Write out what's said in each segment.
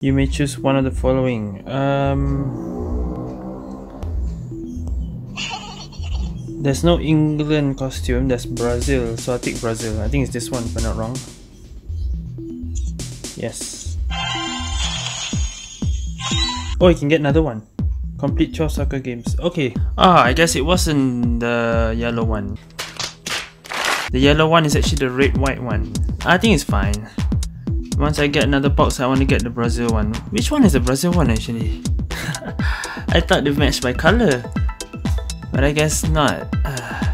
You may choose one of the following. Um, there's no England costume, there's Brazil, so I'll take Brazil. I think it's this one if I'm not wrong. Yes. Oh, you can get another one. Complete 12 soccer games. Okay. Ah, I guess it wasn't the yellow one. The yellow one is actually the red white one. I think it's fine once I get another box I want to get the Brazil one. Which one is the Brazil one actually? I thought they matched by colour. But I guess not.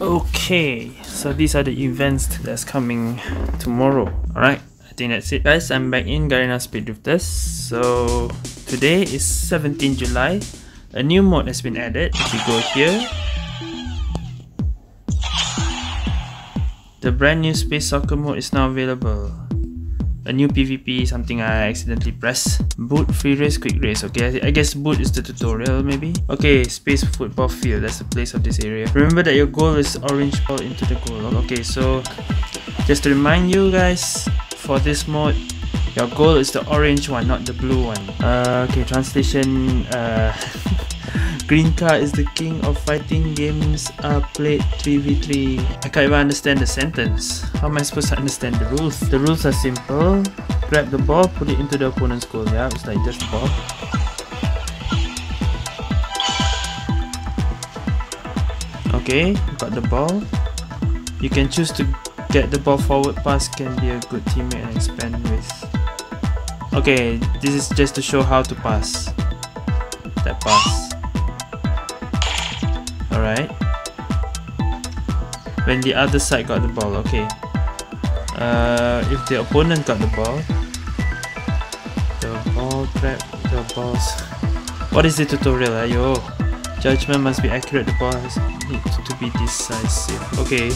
okay so these are the events that's coming tomorrow all right that's it guys i'm back in garena speed Drifters. so today is 17 july. A new mode has been added. If you go here. The brand new space soccer mode is now available. A new pvp something i accidentally pressed boot free race quick race. Okay i guess boot is the tutorial maybe? Okay space football field. That's the place of this area. Remember that your goal is orange ball into the goal. Okay so just to remind you guys for this mode, your goal is the orange one, not the blue one. Uh, okay, translation. Uh, Green car is the king of fighting games are played 3v3. I can't even understand the sentence. How am I supposed to understand the rules? The rules are simple. Grab the ball, put it into the opponent's goal. Yeah, it's like just ball. Okay, got the ball. You can choose to get the ball forward pass can be a good teammate and expand with. Okay, this is just to show how to pass. That pass. Alright. When the other side got the ball, okay. Uh, if the opponent got the ball, the ball trap, the balls. What is the tutorial? Ayo. Judgment must be accurate. The ball needs to be decisive. Okay.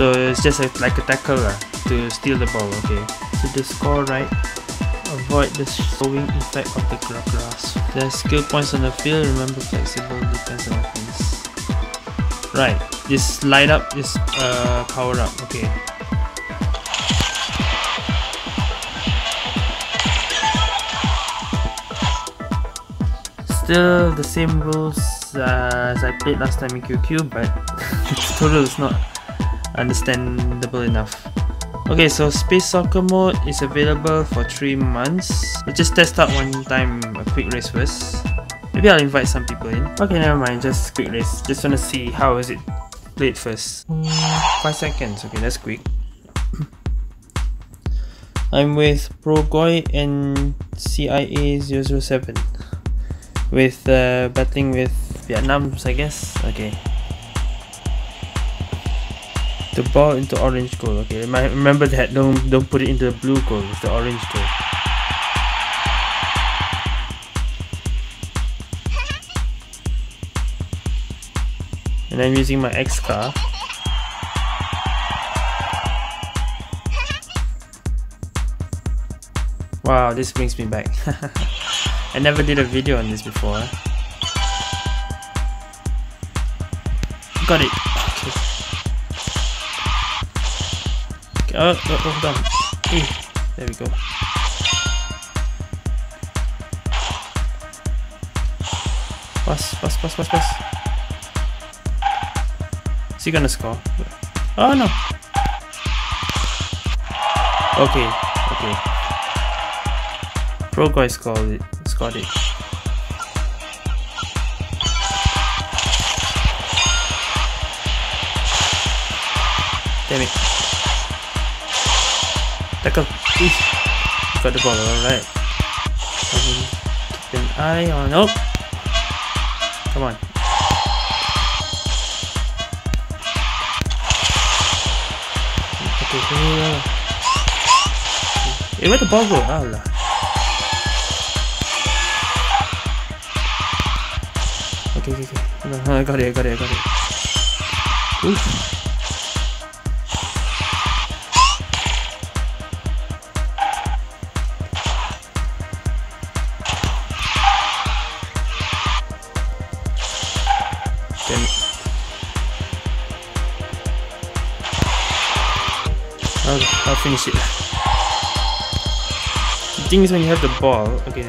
So it's just a, like a tackle uh, to steal the ball. Okay. So the score right avoid the slowing effect of the grass. There's skill points on the field, remember flexible defense and offense. Right, this light up is uh, power up, okay. Still the same rules uh, as I played last time in QQ, but the tutorial is not understandable enough. Okay, so Space Soccer mode is available for 3 months. Let's just test out one time a quick race first. Maybe I'll invite some people in. Okay, never mind, just quick race. Just wanna see how is it played first. 5 seconds, okay, that's quick. I'm with Progoy and CIA 007 with uh, battling with Vietnam, I guess. Okay the ball into orange goal. Okay, remember that. Don't don't put it into the blue goal. It's the orange goal. And I'm using my X car. Wow, this brings me back. I never did a video on this before. Got it. Oh, oh, hold on. Hey, there we go. Pass, pass, pass, pass, pass. Is he gonna score? Oh no! Okay, okay. Pro guy scored it. Scored it. Damn it. Tackle. Oof. Got the ball, alright. Keep an eye on. Oh! Come on. Okay, here. Hey, where the ball go? Ah, Allah. Okay, okay, okay. I got it, I got it, I got it. Oof. Finish it. The thing is when you have the ball, okay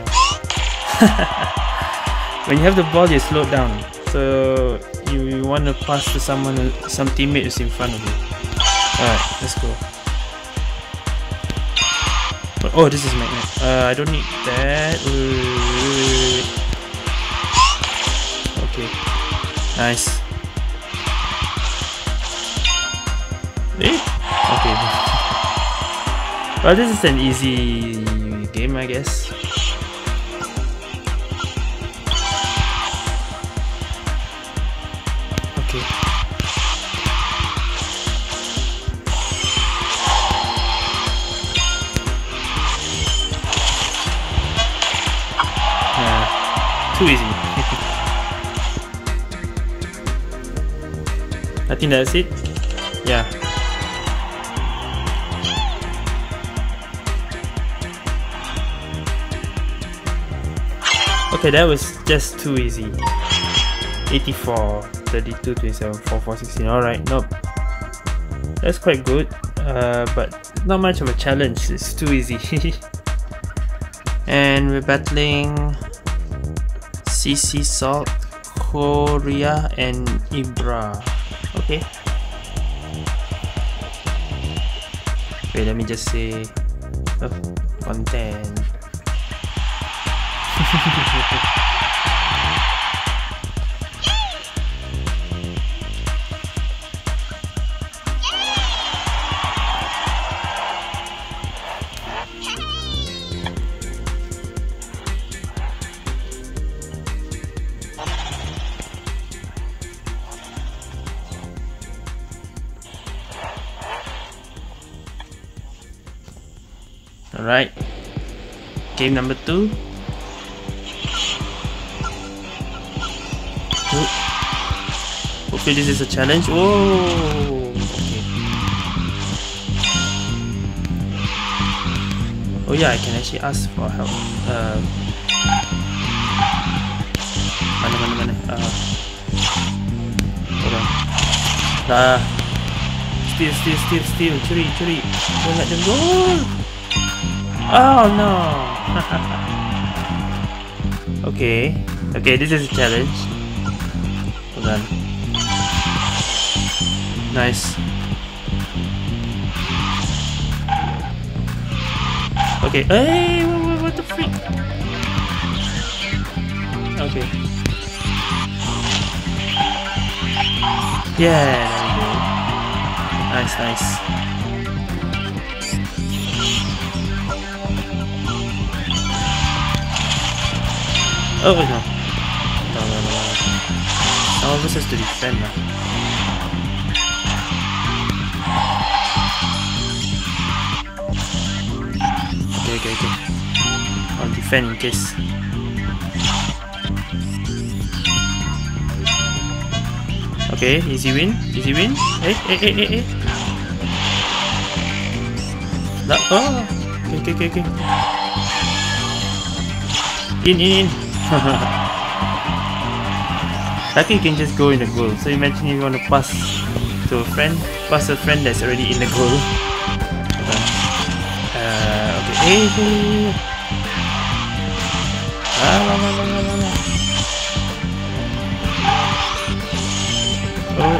when you have the ball you slow down. So you, you want to pass to someone, some teammate is in front of you. Alright, let's go. Oh, this is magnet. Uh, I don't need that. Okay. Nice. Eh? Okay. Well, this is an easy game, I guess. Okay. Nah, too easy. I think that's it. Yeah. Okay, that was just too easy. 84, 32, 27, 4, 4, 16. Alright, nope. That's quite good, uh, but not much of a challenge. It's too easy. and we're battling CC Salt, Korea, and Ibra. Okay. Wait, let me just say oh, content. Alright. Game number two. Hopefully this is a challenge. Oh, okay. Oh yeah, I can actually ask for help. Uh, mana mana mana. Uh, hold on. Ah, steal, steal, steal, steal. Curi, curi. Don't let them go. Oh no. okay. Okay, this is a challenge. Nice. Okay. Hey, what, what, the freak? Okay. Yeah, there. Nice, nice. Oh, no. No, no, no, no. All of us has to defend now. Okay, okay, okay. I'll defend in case. Okay, easy win, easy win. Hey, hey, hey, hey, hey. That, oh, okay, okay, okay, okay. In, in, in. Lucky you can just go in the goal. So imagine if you want to pass to a friend, pass a friend that's already in the goal. Oh.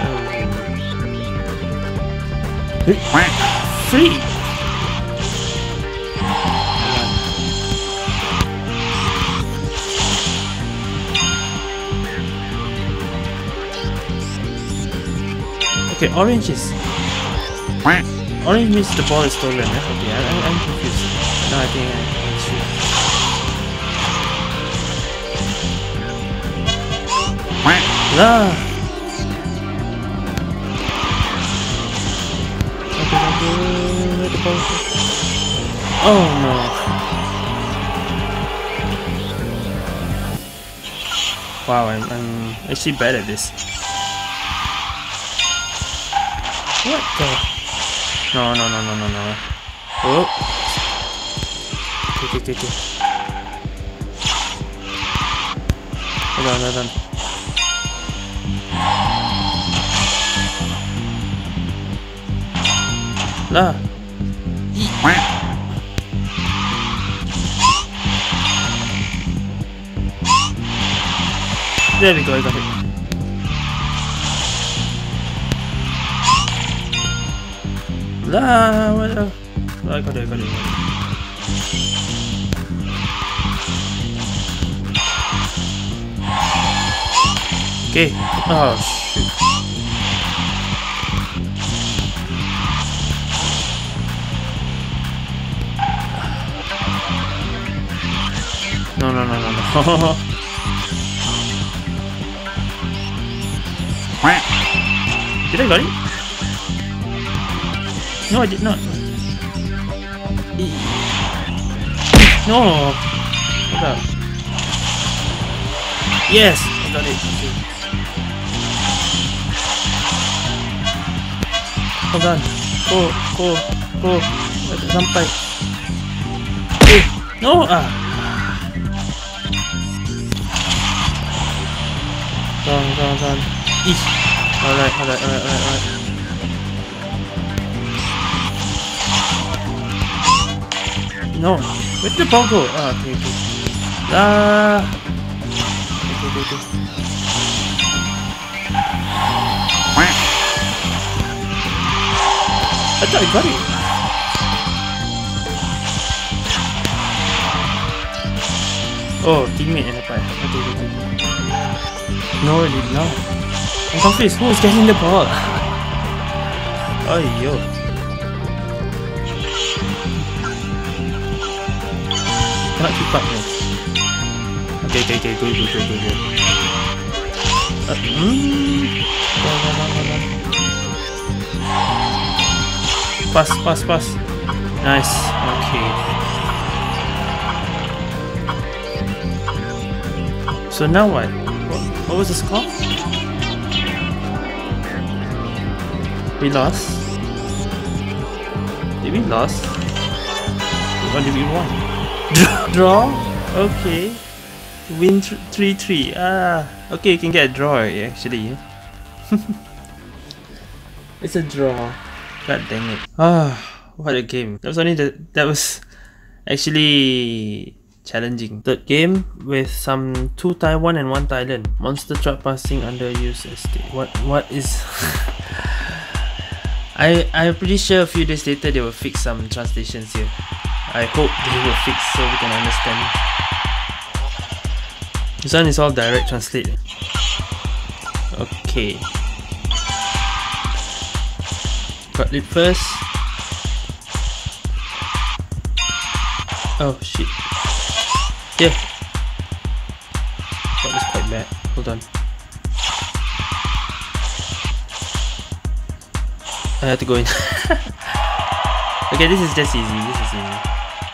Free! Okay, orange is... Orange means the ball is stolen, eh? Okay, I, I, I'm confused. No, I think I, I'm sure. Lah! Okay, okay, where the ball? Oh no! Wow, I'm, I'm actually bad at this. What the? No, no, no, no, no, no. Oh. Okay, okay, okay, okay. Hold on, hold on. Lah. There we go, I got it. La, what the? Oh, I got it, I got it. Okay. Oh shoot. No, no, no, no, no. Did I got it? No, I did not. No. Up. Yes, I got it. Okay. On. Go, go, go. Sampai. Eh, no. Ah. Run, run, run. Eesh. Alright, alright, alright, alright, alright. No. Where'd the ball go? Ah, okay, okay. Ah. Okay, okay, okay. It. Oh, teammate yang dapat. Okay, okay. No, did not. I'm confused. Who is getting the ball? Aiyo. Cannot keep up, man. Okay, okay, okay. Go, go, go, go, go. Uh, mm. Run, run. Pass, pass, pass. Nice. Okay. So now what? What, what was the score? We lost. Did we lost? Or did we won? draw? Okay. Win 3-3. Ah. Okay, you can get a draw actually. it's a draw. God dang it. Ah, what a game. That was only the that was actually challenging. Third game with some two Taiwan and one Thailand. Monster truck passing underused estate. What what is I I'm pretty sure a few days later they will fix some translations here. I hope they will fix so we can understand. This one is all direct translate. Okay. Got it first. Oh shit. Yeah. That was quite bad. Hold on. I have to go in. okay, this is just easy. This is easy.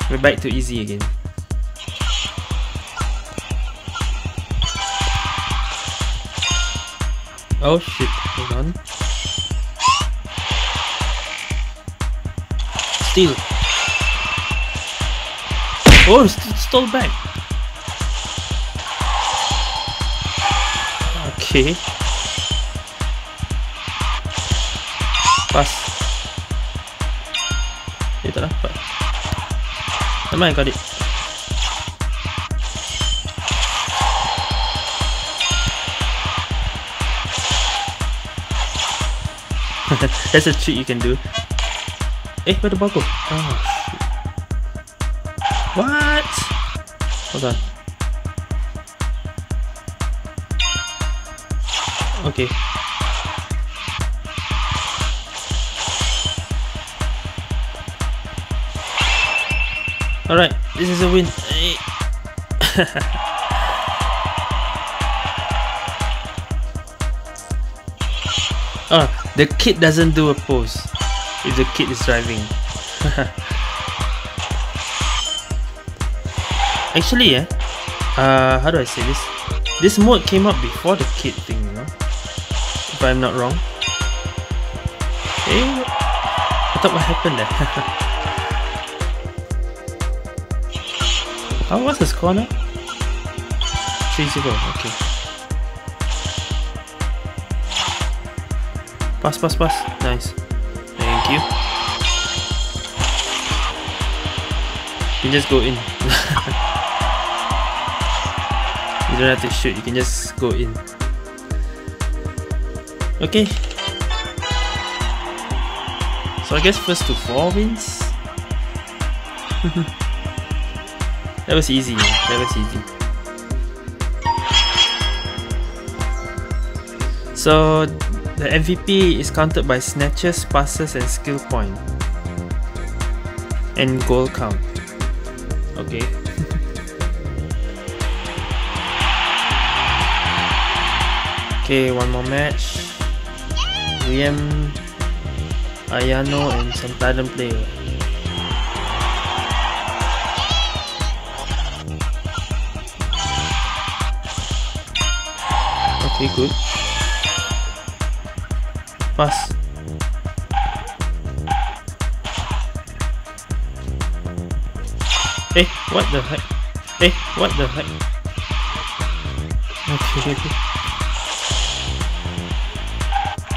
We're back to easy again. Oh shit, hold on. Steal. Oh, st stole back. Okay. Pass. Dia tak dapat. Never mind, got it. That's a trick you can do. Eh, where the go? Oh, shit. What? Hold on. Okay. Alright, this is a win. Oh, the kid doesn't do a pose if the kid is driving. Actually, yeah. Uh, how do I say this? This mode came up before the kid thing, you know. If I'm not wrong. Eh, I thought what happened there. oh, what's the score now? 3-0, okay. Pass, pass, pass. Nice. You. You can just go in. you don't have to shoot, you can just go in. Okay. So I guess first to four wins. that was easy. That was easy. So the MVP is counted by snatches, passes, and skill point, and goal count. Okay. okay, one more match. William Ayano and Santalan player. Okay, good. Pass. Eh, what the heck? Eh, what the heck? Okay, okay.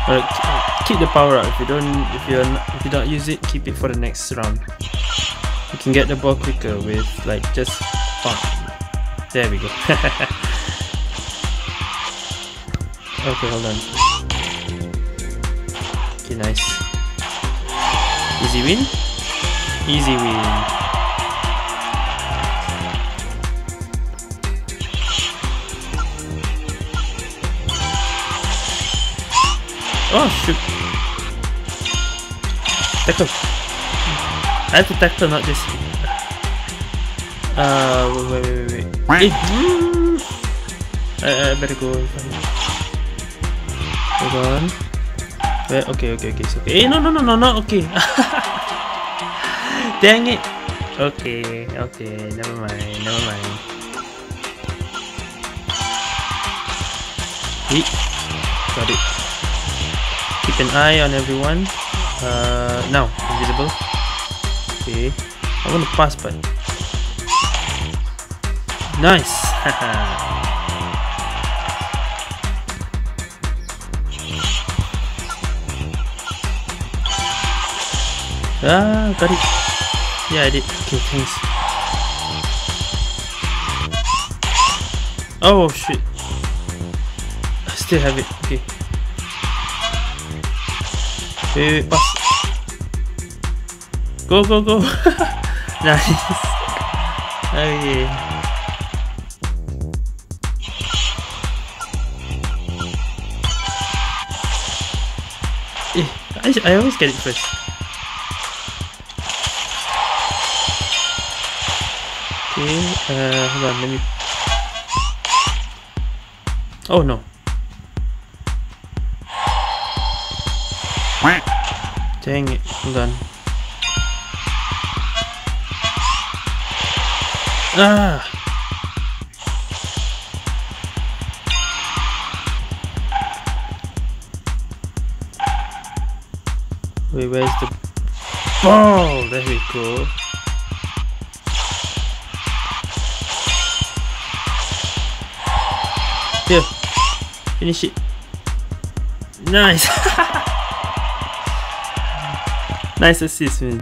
Alright, keep the power up. If you don't, if you if you don't use it, keep it for the next round. You can get the ball quicker with like just pump. There we go. okay, hold on. Nice. Easy win. Easy win. Oh shoot! Tackle! I have to tackle, not just... Uh, wait, wait, wait, wait. I, I better go. Hold on. Wait, okay, okay, okay, it's okay. Hey, no, no, no, no, not okay. Dang it! Okay, okay, never mind, never mind. Eat. Got it keep an eye on everyone. Uh, now, invisible. Okay. I want to pass, but... Nice! ah, got it. Yeah, I did. Okay, thanks. Oh, shit. I still have it. Okay. Wait, wait, pass. Go, go, go. nice. Okay. Eh, I, I always get it first. Okay, uh, hold on, let me... Oh no. Dang it, hold on. Ah! Wait, where's the ball? There we go. Finish it. Nice! Nice assist, man.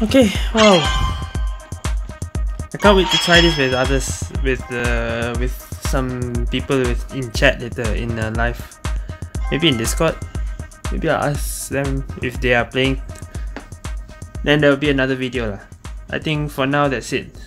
Okay, wow. I can't wait to try this with others, with uh, with some people with in chat later in uh, live, maybe in Discord. Maybe I'll ask them if they are playing. Then there will be another video lah. I think for now that's it.